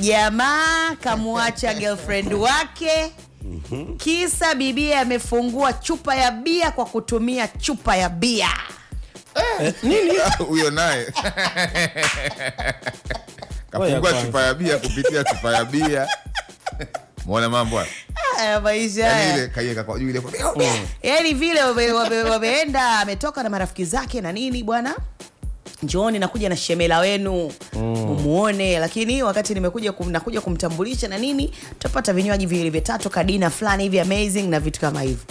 jamaa kamwacha girlfriend wake. Kisa bibia amefungua chupa ya bia kwa kutumia chupa ya bia. Huyo naye. Kafungua chupa ya bia kupitia chupa ya bia. Mwona mambo haya? haya maisha Yaani ile kaiweka kwa juu ile kwa- yaani vile wame- wame- wameenda ametoka na marafiki zake na nini bwana njooni nakuja na shemela wenu. Mm. umuone lakini wakati nimekuja kum, nakuja kumtambulisha na nini tutapata vinywaji viwili vitatu kadina fulani hivi amazing na vitu kama hivyo.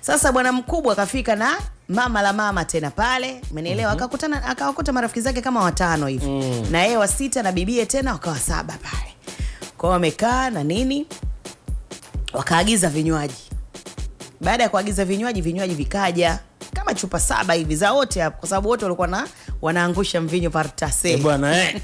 Sasa bwana mkubwa akafika na mama la mama tena pale umenielewa? Akakutana akawakuta marafiki zake kama watano hivi. Mm. na yeye wa sita na bibie tena wakawa saba pale. Kwao wamekaa na nini wakaagiza vinywaji. Baada ya kuagiza vinywaji vinywaji vikaja kama chupa saba hivi za wote hapo kwa sababu wote walikuwa na wanaangusha mvinyo Eh, partase bwana eh.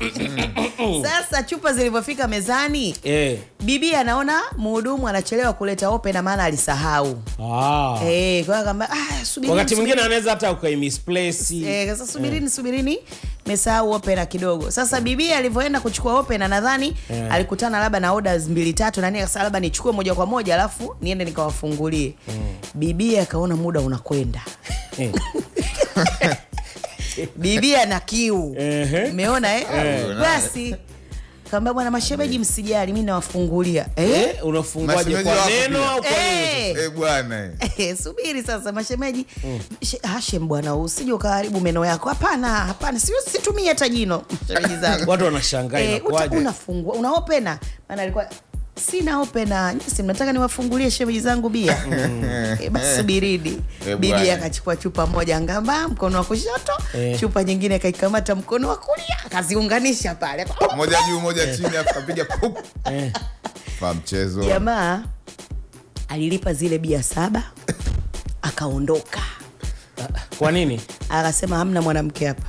sasa chupa zilivyofika mezani Eh. bibi anaona mhudumu anachelewa kuleta open na maana alisahau Ah. Eh, kwa kama ah, subiri, wakati mwingine anaweza hata ukai misplace Eh, sasa subirini subirini mesahau opena kidogo sasa bibi alivyoenda kuchukua opena nadhani yeah. alikutana labda na orders mbili tatu nani akasema labda nichukue moja kwa moja alafu niende nikawafungulie Mm. bibi akaona muda unakwenda Eh. na kiu umeona eh? Eh. basi kaambia bwana mashemeji msijali mi nawafungulia eh? Eh, unafunguaje kwa neno au kwa nini? Eh. Eh, bwana eh. Eh, subiri sasa mashemeji She- hashem bwana usije ukaharibu meno yako hapana hapana si- situmii hata jino shemeji zangu watu wanashangaa Eh, uta- inakuwaje unafungua unaopena, maana alikuwa sina opena nyesi, mnataka niwafungulie shemeji zangu bia. E, basi biridi. Eh, bibi akachukua chupa moja ngamba mkono wa kushoto e, chupa nyingine akaikamata mkono wa kulia akaziunganisha pale. Moja juu moja chini akapiga mchezo. Jamaa alilipa zile bia saba akaondoka. Kwa nini? Akasema hamna mwanamke hapa.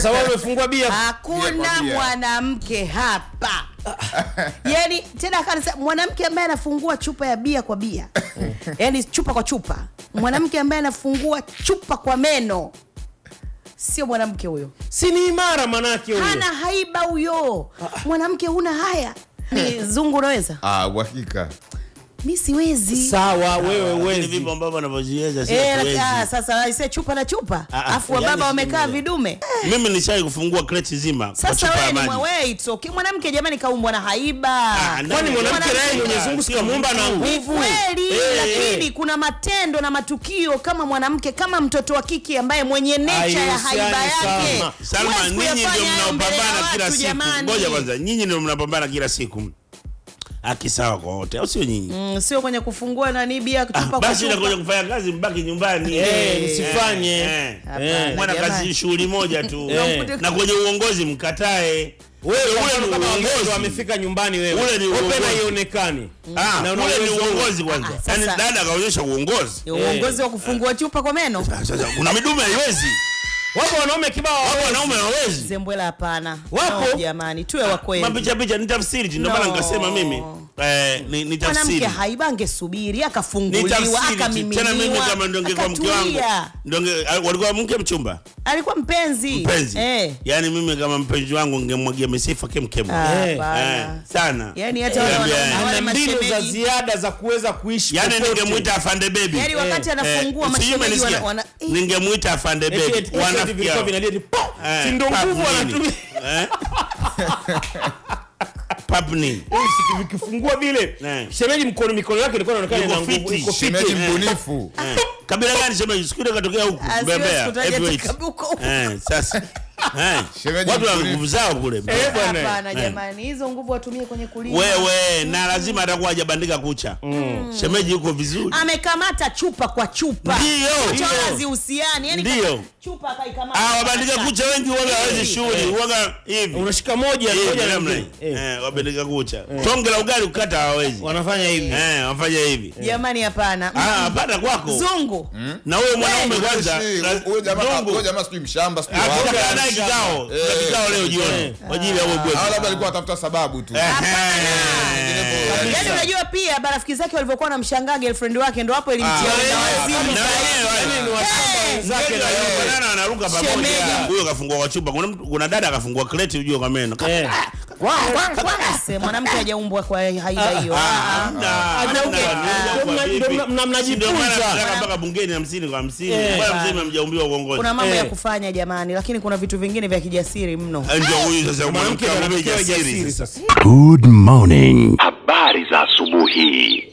Sawa, amefungua Bia. Hakuna mwanamke hapa yani tena mwanamke ambaye anafungua chupa ya bia kwa bia. Yani chupa kwa chupa. Mwanamke ambaye anafungua chupa kwa meno. Sio mwanamke huyo. Si ni imara manake huyo. Hana haiba huyo. Mwanamke huna haya. Ni zungu unaweza? Ah uhakika mi siwezi sawa wewe uwezi vipo ambavyo wanavyoziweza si Eh, hatuwezi. ah, sasa ise chupa na chupa Ah, ah, afu yani wababa wamekaa vidume vidume mimi nishai kufungua kreti zima kwa sasa chupa ya wewe ni maji. Sasa wewe it's okay. mwanamke jamani kaumbwa na haiba Ah, kwani mwanamke naye mwenyezi mungu sikamuumba na nguvu kweli Eh, lakini eh. kuna matendo na matukio kama mwanamke kama mtoto wa kike ambaye mwenye necha ya haiba yake Salma. Ninyi ndio mnaopambana kila siku. Ngoja kwanza, nyinyi ndio mnapambana kila siku. Haki sawa kwa wote, au sio nyinyi? Mm, sio kwenye kufungua nani bia Ah, kwa basi nakuja kufanya kazi, mbaki nyumbani. Eh, msifanye. Eh, hey, eh. Mwana kazi shughuli moja tu. Eh. Na kwenye uongozi mkatae. wewe Ule ni kama uongozi. amefika wamefika nyumbani wewe Ule ni uongozi. uongozi. haionekani. Ah, Na ule ni uongozi kwanza. Ah, Yaani dada kaonyesha uongozi. Uongozi wa kufungua chupa kwa meno Sasa kuna midume haiwezi. Wapo wanaume kibao Wapo wanaume hawawezi. zembwela hapana Wapo. No, jamani tuwe wa kweli Mapicha picha ni tafsiri tu, ndio maana No. nikasema mimi eh, ni, ni mwanamke tafsiri. haiba angesubiri Ni akafunguliwa. Tena mimi kama ndio mke wangu. Ndio walikuwa mke mchumba. alikuwa mpenzi Mpenzi. eh. Yaani mimi kama mpenzi wangu ngemwagia misifa kemkemu. Ah, Eh. Eh, sana. yani hata wale Niambia, wanaume- eh. wale mbinu za ziada za kuweza kuishi yani ningemuita afande baby. yani wakati Eh, anafungua eh. mashemeji wana, wana, eh, Ningemuita afande baby. eti- eti Wanafiki vilikuwa vinalia! Eh, si ndo nguvu nini? wanatumia? Pap nini? Siki- vikifungua vile Eh. shemeji mkono mikono yake ilikuwa inaonekana na ina nguvu fiti. shemeji mbunifu Eh. Kabila gani shemeji? Siku ile katokea huku. Ah, huko. Eh, sasa. Eh. Watu wana nguvu zao kule. Eh, bwana. hapana Eh. jamani hizo nguvu watumie kwenye kulima Wewe na lazima atakuwa hajabandika kucha. Shemeji yuko vizuri. amekamata chupa kwa chupa Ndio. Hazihusiani yani Ndio. chupa akaikamata Ah, wabandika kucha wengi waga hawezi shughuli, waga hivi. unashika moja moja namna hii. Eh, wabandika kucha. Tonge la ugali ukata hawezi, wanafanya hivi Eh, wanafanya hivi. jamani hapana Ah, hapana kwako. zungu Na wewe mwanaume kwanza. huyo jamaa huyo jamaa sijui mshamba sijui Kuna Eh. kikao leo jioni. Kwa ajili ya wewe au labda alikuwa atafuta sababu tu. Eh, Yaani, unajua pia marafiki zake walivyokuwa na mshangaa girlfriend wake ndo hapo ilimtia Ah, wazimu yaani ni Eh, zake na yeye. Wanafanana wanaruka pamoja. Huyo kafungua kwa chupa. Kuna kuna dada akafungua kreti ujue kwa meno. Eh. Mwanamke hajaumbwa kwa haiba hiyo. Ah, Mwanamke, ndio mna- vipi? ndio mna- mna- mnajipunza. Si ndio maana tunataka mpaka bungeni hamsini kwa hamsini. Eh. Bwana mzee hamjaumbiwa uongozi. kuna mambo ya Eh. kufanya jamani lakini kuna vitu vingine vya kijasiri mno Eh, Ndio huyu sasa mwanamke jasiri sasa Good morning. Habari za asubuhi.